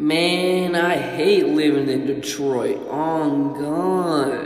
Man, I hate living in Detroit. Oh, God.